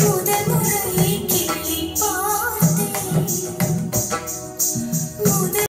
முதல்